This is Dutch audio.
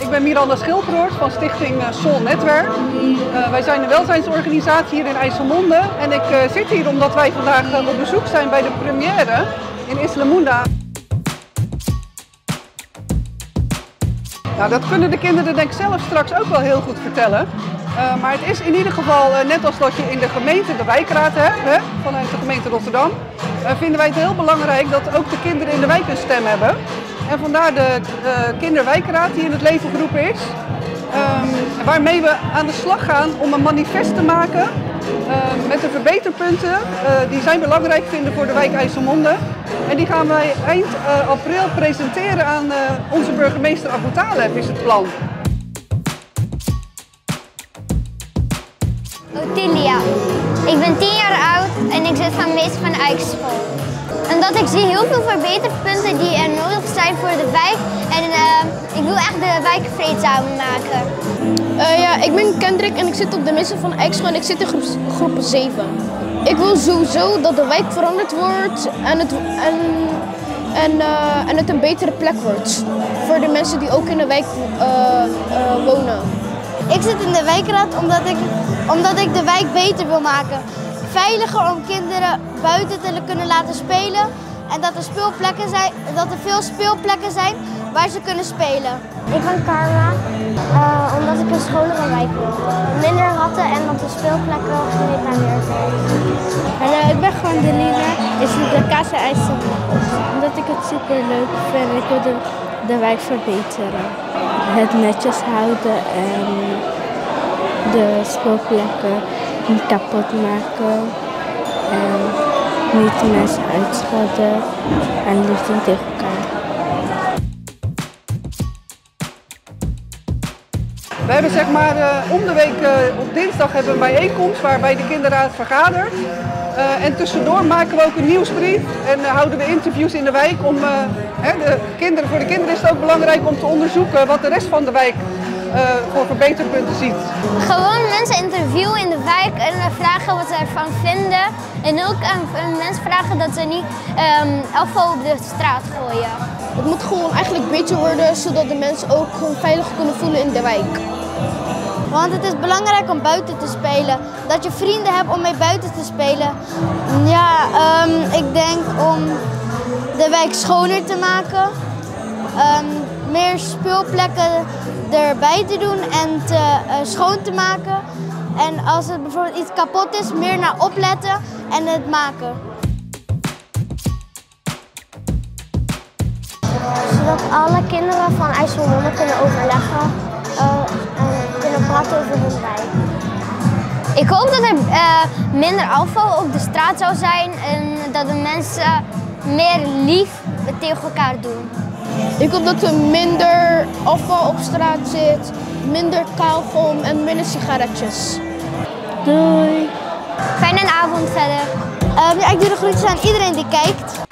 Ik ben Miranda Schilperoort van Stichting eh, Sol Netwerk. Uh, wij zijn een welzijnsorganisatie hier in IJsselmonde. En ik uh, zit hier omdat wij vandaag op bezoek zijn bij de première in Islamunda. Nou, dat kunnen de kinderen denk ik zelf straks ook wel heel goed vertellen. Uh, maar het is in ieder geval, uh, net als dat je in de gemeente de wijkraad hebt, hè, vanuit de gemeente Rotterdam, uh, vinden wij het heel belangrijk dat ook de kinderen in de wijk een stem hebben. En vandaar de kinderwijkraad die in het leven geroepen is. Um, waarmee we aan de slag gaan om een manifest te maken met de verbeterpunten die zij belangrijk vinden voor de wijk IJsselmonde. En die gaan wij eind april presenteren aan onze burgemeester Abu is het plan. Otilia. Ik ben 10 jaar oud en ik zit van meester van Eikschool. Omdat ik zie heel veel verbeterpunten die er nodig zijn voor de wijk. En uh, ik wil echt de wijk vreedzamer maken. Uh, ja, ik ben Kendrick en ik zit op de meester van Eikschool en ik zit in groep, groep 7. Ik wil sowieso dat de wijk veranderd wordt en het, en, en, uh, en het een betere plek wordt. Voor de mensen die ook in de wijk wonen. Ik zit in de wijkraad omdat ik, omdat ik de wijk beter wil maken. Veiliger om kinderen buiten te kunnen laten spelen. En dat er, speelplekken zijn, dat er veel speelplekken zijn waar ze kunnen spelen. Ik ben Karma, uh, omdat ik een schoonere wijk wil. Minder ratten en dat de speelplekken gedetailleerd zijn. En uh, ik ben gewoon de leader, is de Casa IJssel. Omdat ik het super leuk vind. Ik wil de, de wijk verbeteren. Het netjes houden en de speelplekken niet kapot maken. En niet mensen uitschelden en liefde tegen elkaar. We hebben zeg maar uh, om de week uh, op dinsdag hebben een bijeenkomst waarbij de kinderraad vergadert. Uh, en tussendoor maken we ook een nieuwsbrief en houden we interviews in de wijk om hè, de kinderen, voor de kinderen is het ook belangrijk om te onderzoeken wat de rest van de wijk voor verbeterpunten ziet. Gewoon mensen interviewen in de wijk en vragen wat ze ervan vinden. En ook aan mensen vragen dat ze niet um, afval op de straat gooien. Het moet gewoon eigenlijk beter worden zodat de mensen ook gewoon veilig kunnen voelen in de wijk. Want het is belangrijk om buiten te spelen. Dat je vrienden hebt om mee buiten te spelen. Ja, um, ik denk om de wijk schoner te maken. Um, meer speelplekken erbij te doen en te, uh, schoon te maken. En als er bijvoorbeeld iets kapot is, meer naar opletten en het maken. Zodat alle kinderen van IJsselmonde kunnen overleggen uh, praten over hun wijk. Ik hoop dat er uh, minder afval op de straat zou zijn en dat de mensen meer lief tegen elkaar doen. Ik hoop dat er minder afval op straat zit, minder kauwgom en minder sigaretjes. Doei! Fijne avond verder. Um, ja, ik doe de groetjes aan iedereen die kijkt.